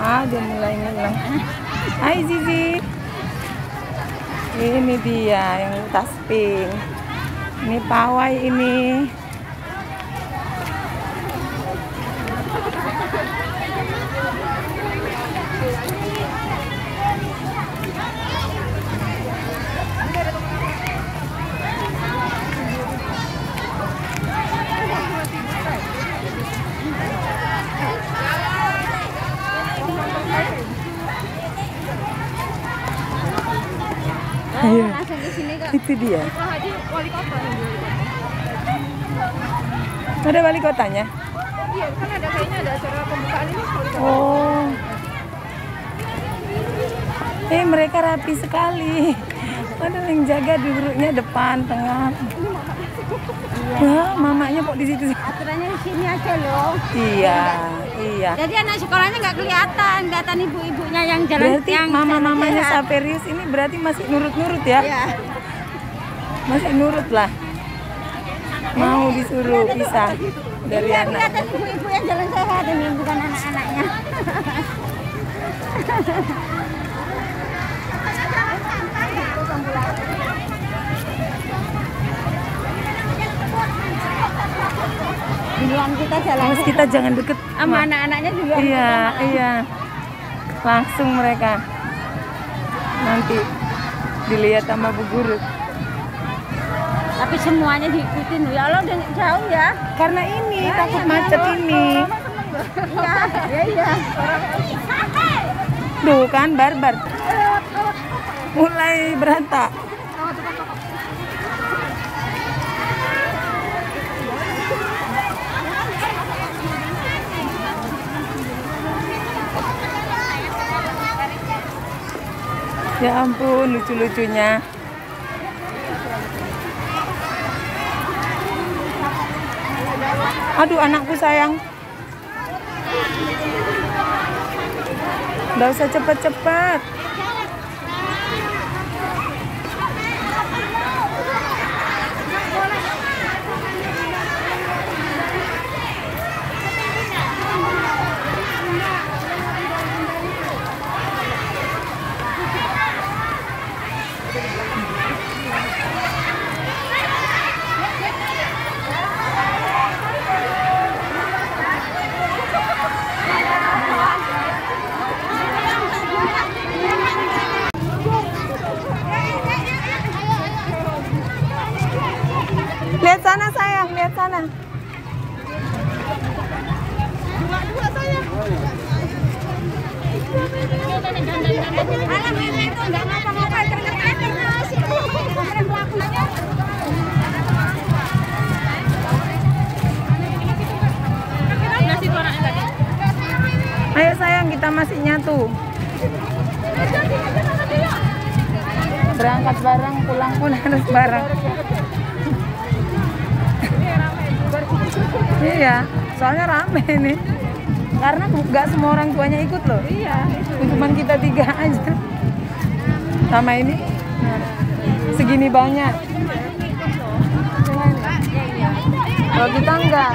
Ah, dia mulai ngilang. Hai Zizi. Ini dia yang tas pink. Ini pawai ini. Sini kak Itu dia. Haji wali kota Ada wali kotanya? iya kan ada kayaknya ada acara pembukaan ini Oh. Eh, mereka rapi sekali. Ada yang jaga duduknya depan, tengah. Wah, mamanya kok di situ? aturannya di sini aja loh Iya, iya. jadi anak sekolahnya nggak kelihatan kelihatan ibu-ibunya yang jalan Berarti yang mama-mamanya Saperius ini berarti masih nurut-nurut ya? Iya. Masih nurut lah. Mau disuruh pisah dari Iya, anak. kelihatan ibu-ibu yang jalan sehat ini bukan anak-anaknya duluan kita jalan Mas kita jangan deket sama anak-anaknya duluan Iya, iya. Langsung mereka. Nanti dilihat sama Bu Guru. tapi semuanya diikutin ya Allah udah jauh ya Karena ini takut macet ini. iya iya iya Duh kan barbar. Mulai berantak. Ya ampun, lucu-lucunya. Aduh, anakku sayang. Nggak usah cepet-cepet. Ayo sayang, kita masih nyatu. Berangkat bareng, pulang pun harus bareng. iya soalnya rame nih. Karena nggak semua orang tuanya ikut loh. Iya. Cuma kita tiga aja. Sama ini. Segini banyak. Kalau kita enggak.